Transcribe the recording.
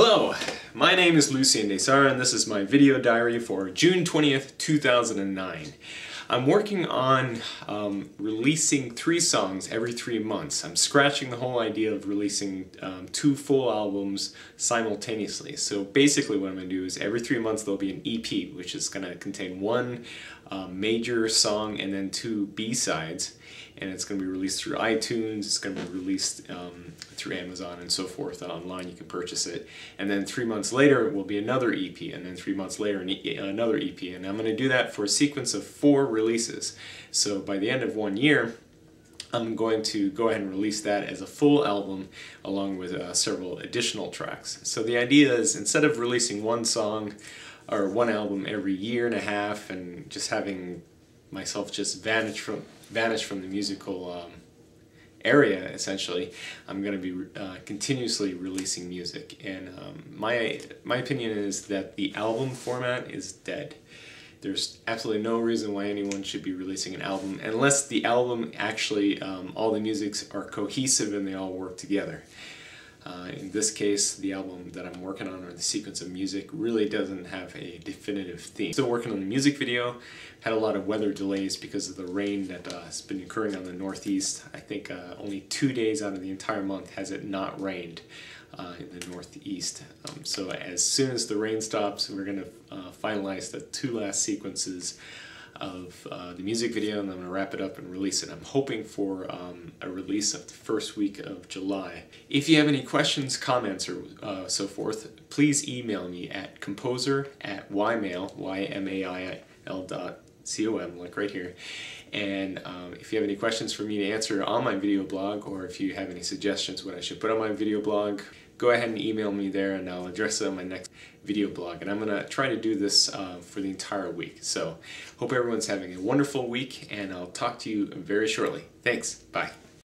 Hello, my name is Lucien Desar and this is my video diary for June 20th, 2009. I'm working on um, releasing three songs every three months. I'm scratching the whole idea of releasing um, two full albums simultaneously. So basically what I'm going to do is every three months there'll be an EP which is going to contain one um, major song and then two B-sides and it's going to be released through iTunes, it's going to be released um, through Amazon and so forth online. You can purchase it. And then three months later it will be another EP, and then three months later another EP. And I'm going to do that for a sequence of four releases. So by the end of one year, I'm going to go ahead and release that as a full album along with uh, several additional tracks. So the idea is instead of releasing one song or one album every year and a half and just having myself just vanish from vanish from the musical um, area essentially I'm going to be uh, continuously releasing music and um, my my opinion is that the album format is dead there's absolutely no reason why anyone should be releasing an album unless the album actually um, all the musics are cohesive and they all work together uh, in this case, the album that I'm working on, or the sequence of music, really doesn't have a definitive theme. Still working on the music video, had a lot of weather delays because of the rain that uh, has been occurring on the northeast. I think uh, only two days out of the entire month has it not rained uh, in the northeast. Um, so as soon as the rain stops, we're going to uh, finalize the two last sequences of uh, the music video and I'm going to wrap it up and release it. I'm hoping for um, a release of the first week of July. If you have any questions, comments, or uh, so forth, please email me at composer at ymail, Y-M-A-I-L dot C-O-M, like right here. And um, if you have any questions for me to answer on my video blog, or if you have any suggestions what I should put on my video blog, go ahead and email me there and I'll address it on my next video blog. And I'm going to try to do this uh, for the entire week. So hope everyone's having a wonderful week and I'll talk to you very shortly. Thanks. Bye.